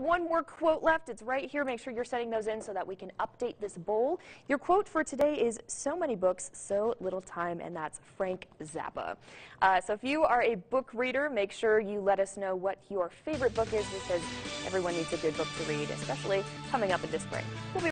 one more quote left. It's right here. Make sure you're setting those in so that we can update this bowl. Your quote for today is so many books, so little time, and that's Frank Zappa. Uh, so if you are a book reader, make sure you let us know what your favorite book is because everyone needs a good book to read, especially coming up into spring. We'll